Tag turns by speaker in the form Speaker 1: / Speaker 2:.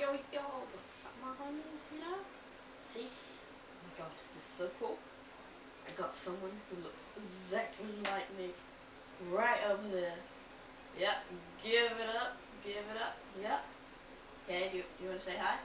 Speaker 1: yo, yo, what's up, my homies, you know? See? Oh my god, this is so cool. I got someone who looks exactly like me right over there. Yep, give it up, give it up, yep. Okay, do you, do you want to say hi?